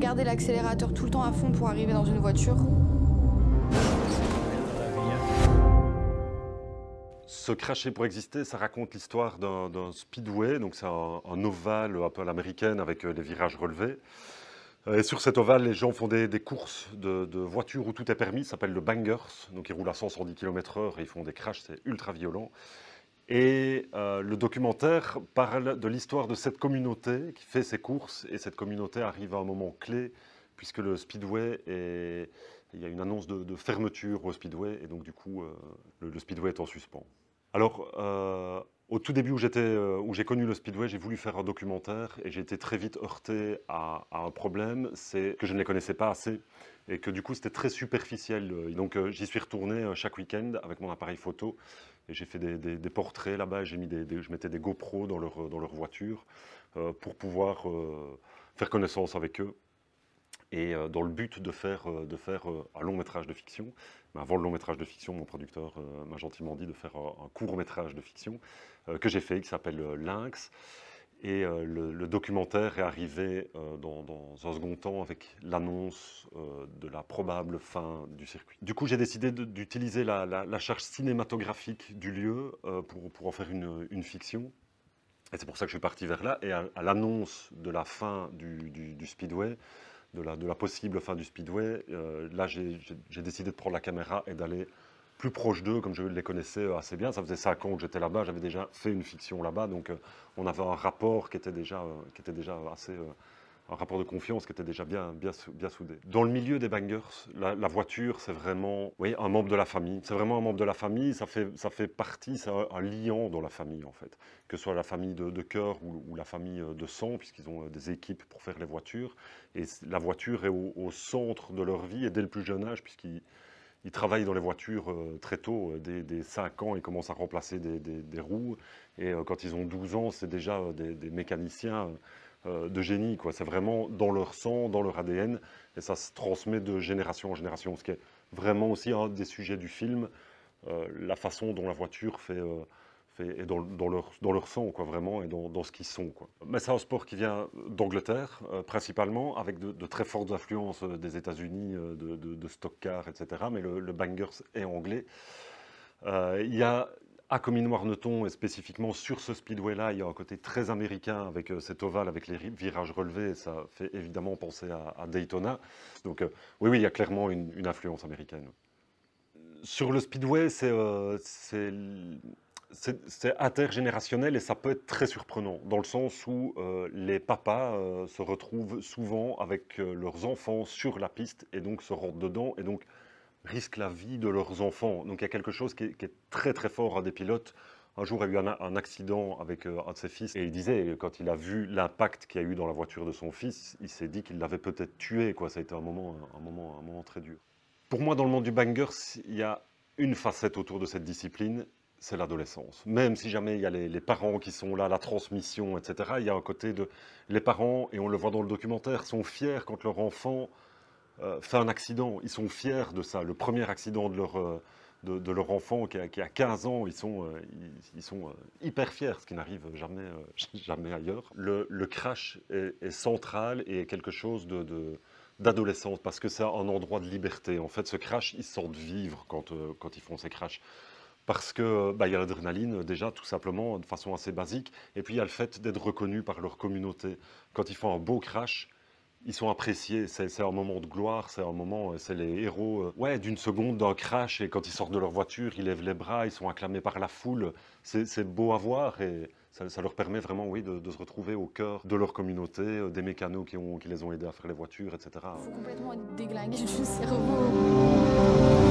garder l'accélérateur tout le temps à fond pour arriver dans une voiture. Se cracher pour exister, ça raconte l'histoire d'un speedway, donc c'est un, ovale un peu à l'américaine avec les virages relevés. Et sur cet ovale, les gens font des, courses de, voitures où tout est permis, ça s'appelle le bangers, donc ils roulent à 110 km/h et ils font des crashs, c'est ultra violent. Et euh, le documentaire parle de l'histoire de cette communauté qui fait ses courses, et cette communauté arrive à un moment clé, puisque le Speedway est... Il y a une annonce de, fermeture au Speedway, et donc du coup, euh, le, Speedway est en suspens. Alors, euh, au tout début où j'ai connu le Speedway, j'ai voulu faire un documentaire, et j'ai été très vite heurté à, un problème, c'est que je ne les connaissais pas assez, et que du coup, c'était très superficiel. Donc, j'y suis retourné chaque week-end avec mon appareil photo, et j'ai fait des, portraits là-bas, j'ai mis je mettais des GoPro dans leur, dans leur voiture euh, pour pouvoir euh, faire connaissance avec eux. Et euh, dans le but de faire, de faire un long métrage de fiction, mais avant le long métrage de fiction, mon producteur m'a gentiment dit de faire un, court métrage de fiction que j'ai fait, qui s'appelle Lynx. Et euh, le, documentaire est arrivé euh, dans, un second temps avec l'annonce euh, de la probable fin du circuit. Du coup, j'ai décidé d'utiliser la, charge cinématographique du lieu pour, en faire une, fiction. Et c'est pour ça que je suis parti vers là. Et à, l'annonce de la fin du, Speedway, de la, possible fin du Speedway, là, j'ai décidé de prendre la caméra et d'aller plus proche d'eux, comme je les connaissais euh, assez bien. Ça faisait cinq ans que j'étais là-bas, j'avais déjà fait une fiction là-bas, donc euh, on avait un rapport qui était déjà, euh, qui était déjà assez... un rapport de confiance qui était déjà bien, bien, bien soudé. Dans le milieu des bangers, la, voiture, c'est vraiment oui, un membre de la famille. C'est vraiment un membre de la famille, ça fait, ça fait partie, c'est un, liant dans la famille en fait. Que ce soit la famille de, cœur ou, la famille de sang, puisqu'ils ont des équipes pour faire les voitures. Et la voiture est au, centre de leur vie et dès le plus jeune âge, puisqu'ils ils travaillent dans les voitures euh, très tôt, euh, dès, 5 ans, ils commencent à remplacer des, roues. Et euh, quand ils ont 12 ans, c'est déjà des, mécaniciens de génie. C'est vraiment dans leur sang, dans leur ADN, et ça se transmet de génération en génération. Ce qui est vraiment aussi un des sujets du film, la façon dont la voiture fait et, dans, leur, dans, leur, sang, quoi, vraiment, et dans, ce qu'ils sont. Quoi. Mais c'est un sport qui vient d'Angleterre, euh, principalement, avec de, très fortes influences euh, des États-Unis, euh, de, stock car, etc. Mais le, bangers est anglais. Il y a à Comines-Warneton, et spécifiquement sur ce speedway-là, il y a un côté très américain avec cet ovale, avec les virages relevés, ça fait évidemment penser à, Daytona. Donc oui, oui, il y a clairement une, influence américaine. Sur le speedway, c'est c'est intergénérationnel et ça peut être très surprenant, dans le sens où euh, les papas euh, se retrouvent souvent avec euh, leurs enfants sur la piste et donc se rendent dedans et donc risquent la vie de leurs enfants. Donc il y a quelque chose qui est, très très fort à des pilotes. Un jour, il y a eu un, accident avec un de ses fils et il disait, quand il a vu l'impact qu'il y a eu dans la voiture de son fils, il s'est dit qu'il l'avait peut-être tué. Quoi. Ça a été un moment, un, moment, un moment très dur. Pour moi, dans le monde du banger, il y a une facette autour de cette discipline c'est l'adolescence. Même si jamais il y a les, parents qui sont là, la transmission, etc., il y a un côté de... Les parents, et on le voit dans le documentaire, sont fiers quand leur enfant euh, fait un accident. Ils sont fiers de ça. Le premier accident de leur, euh, de, leur enfant qui a, qui a, 15 ans, ils sont, euh, ils, sont hyper fiers, ce qui n'arrive jamais, jamais ailleurs. Le, crash est, central et quelque chose de, d'adolescence parce que c'est un endroit de liberté. En fait, ce crash, ils sortent vivre quand, quand ils font ces crashs parce qu'il bah, y a l'adrénaline déjà tout simplement de façon assez basique et puis il y a le fait d'être reconnu par leur communauté. Quand ils font un beau crash, ils sont appréciés, c'est un moment de gloire, c'est un moment, c'est les héros euh, ouais, d'une seconde d'un crash et quand ils sortent de leur voiture, ils lèvent les bras, ils sont acclamés par la foule, c'est beau à voir et ça, leur permet vraiment oui, de, se retrouver au cœur de leur communauté, euh, des mécanos qui, les ont aidés à faire les voitures, etc. Faut complètement déglinguer le cerveau.